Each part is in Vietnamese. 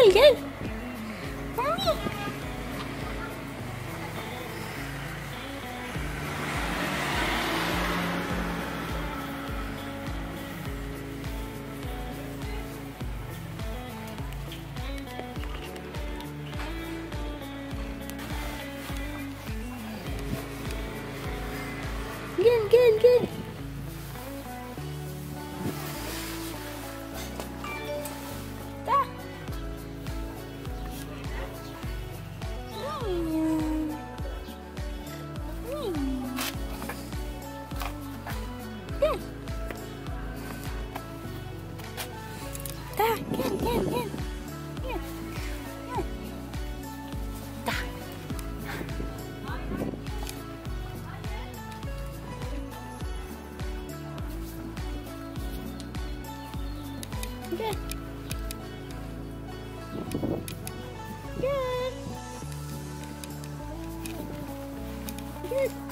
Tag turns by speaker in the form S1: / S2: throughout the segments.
S1: Good, good. Mommy. Good, good, good. Good. Good. Yeah.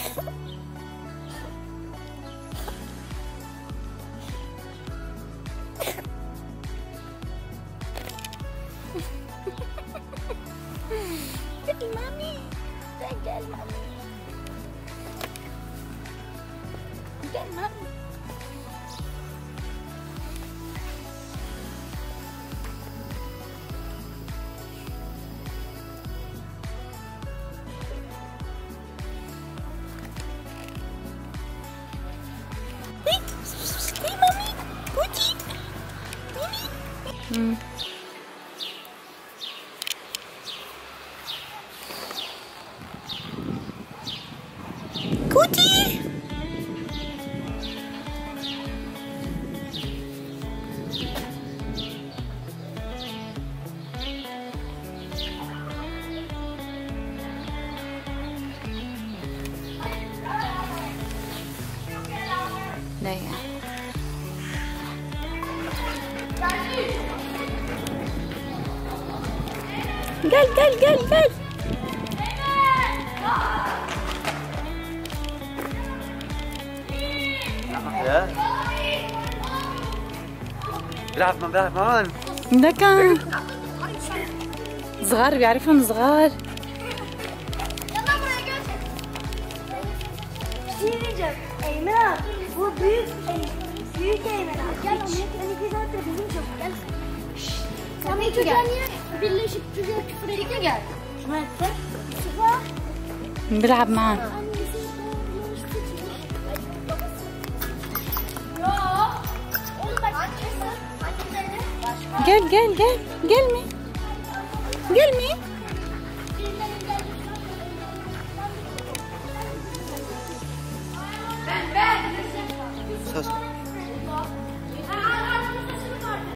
S1: Good mommy. Good, good mommy. Good mommy. Hmm. Kucing. Đây à. قال قال قال
S2: قال. بلعب مان بلعب مان
S1: ده صغار بيعرفهم صغار.
S3: Come here, Junior. Bir şey diyeceğim. Eymen abi. Bu büyük Eymen. Büyük Eymen abi. Gel onu. Ben iki saattir bizim çok. Gel. Sen bu çocuğa niye birleşip çocuğa küfür edip gel. Şuna etsin. Sıfa.
S1: بيلعب معهم
S3: Annesi. Yok. Oğlum bak. Annesi. Anneleri. Başka.
S1: gel gel gel gel mi gel mi
S3: Ben ben.
S2: sus